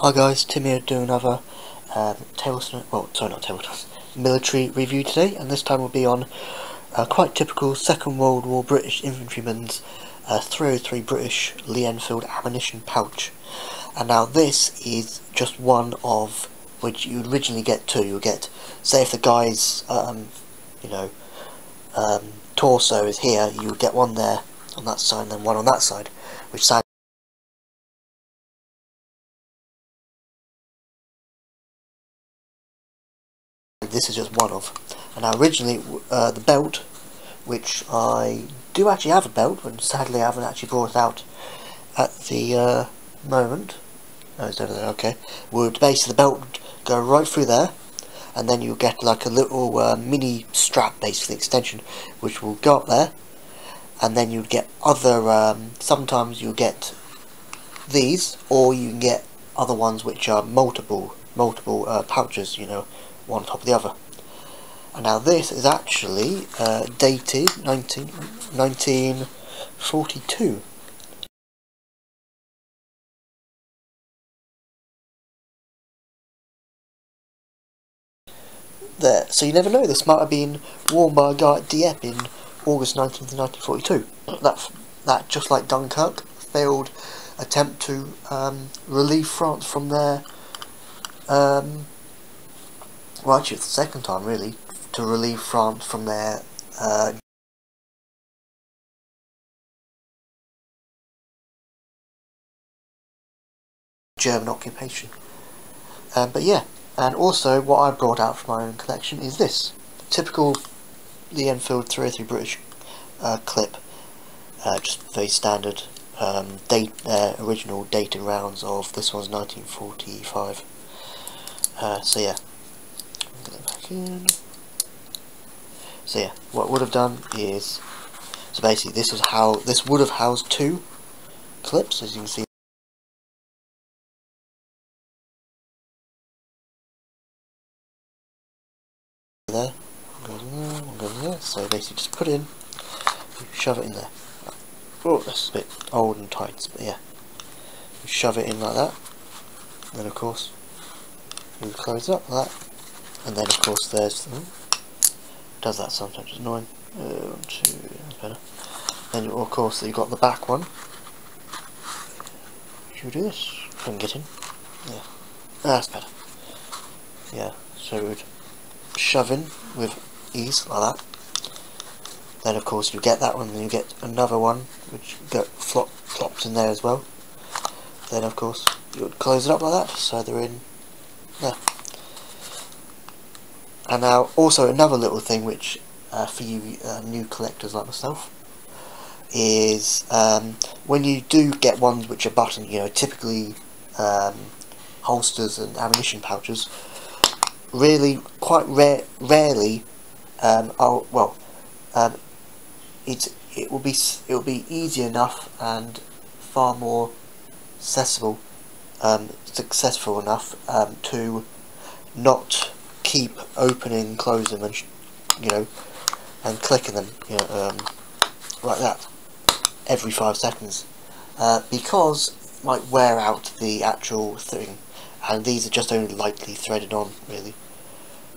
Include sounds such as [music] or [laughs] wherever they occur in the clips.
Hi guys, Tim here doing another um, well sorry not table tennis, [laughs] military review today and this time will be on uh, quite typical Second World War British infantryman's uh, 303 British Lee Enfield ammunition pouch. And now this is just one of which you originally get two, you'll get say if the guy's um, you know um, torso is here you get one there on that side and then one on that side which side this is just one of. And now originally uh, the belt, which I do actually have a belt, but sadly I haven't actually brought it out at the uh, moment. Oh, it's over there, okay. Would basically the belt go right through there, and then you get like a little uh, mini strap, basically extension, which will go up there, and then you get other. Um, sometimes you get these, or you can get other ones which are multiple, multiple uh, pouches. You know, one on top of the other. And now this is actually uh, dated 19, 1942. There, so you never know, this might have been worn by a guy at Dieppe in August 19th, 1942. That, that, just like Dunkirk, failed attempt to um, relieve France from their um, well actually the second time really, to relieve France from their uh, German occupation. Um, but yeah, and also what I brought out from my own collection is this, typical Lee Enfield 303 British uh, clip, uh, just very standard um, date, uh, original dated rounds of this one's 1945. Uh, so yeah, in. So yeah, what would have done is, so basically this was how, this would have housed two clips, as you can see there, there, so basically just put it in, shove it in there. Oh, that's a bit old and tight, but yeah. You shove it in like that, and then of course, you close it up like that and then of course there's hmm, does that sometimes it's annoying. Uh, one, two, that's better. Then you, of course you've got the back one. Should we do this? Can get in? Yeah. That's better. Yeah so we would shove in with ease like that. Then of course you get that one and you get another one which get flop, flops in there as well. Then of course you would close it up like that so they're in there and now, also another little thing which, uh, for you uh, new collectors like myself, is um, when you do get ones which are buttoned, you know, typically um, holsters and ammunition pouches, really, quite rare, rarely, um, well, um, it it will be it will be easy enough and far more accessible, um, successful enough um, to not keep opening and closing and you know and clicking them you know um, like that every five seconds. Uh, because it might wear out the actual thing and these are just only lightly threaded on really.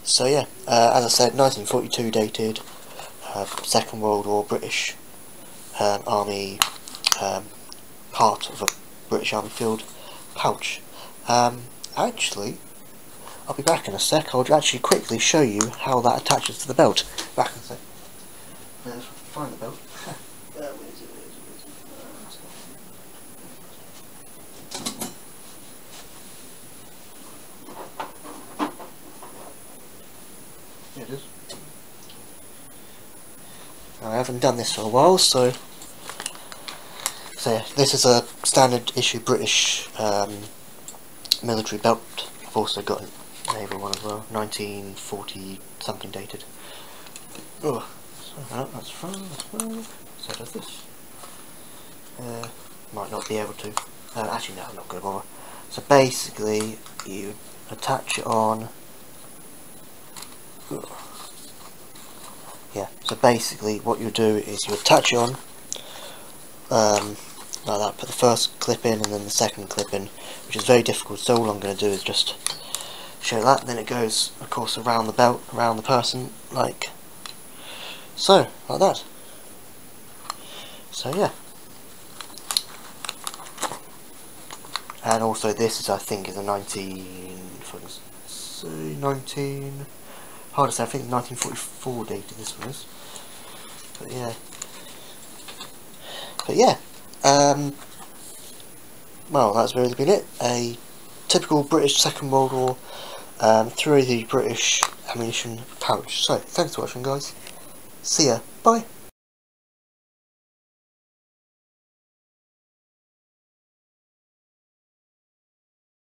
So yeah uh, as I said 1942 dated uh, Second World War British um, Army um, part of a British Army field pouch. Um, actually I'll be back in a sec. I'll actually quickly show you how that attaches to the belt. Back in a sec. Let's find the belt. [laughs] Here it is. I haven't done this for a while, so so this is a standard issue British um, military belt. I've also got naval one as well, 1940 something dated. Oh, so that's fine. So does this. Uh, might not be able to. Uh, actually, no, I'm not going to bother. So basically, you attach it on. Yeah. So basically, what you do is you attach it on. Um, like that. Put the first clip in and then the second clip in, which is very difficult. So all I'm going to do is just show that. Then it goes, of course, around the belt, around the person, like so, like that. So yeah. And also this is, I think, is a 19, say 19, hard to say, I think 1944 dated this one is. But yeah. But yeah, um, well, that's really been it. A typical British Second World War um, through the British ammunition pouch. So, thanks for watching, guys. See ya. Bye.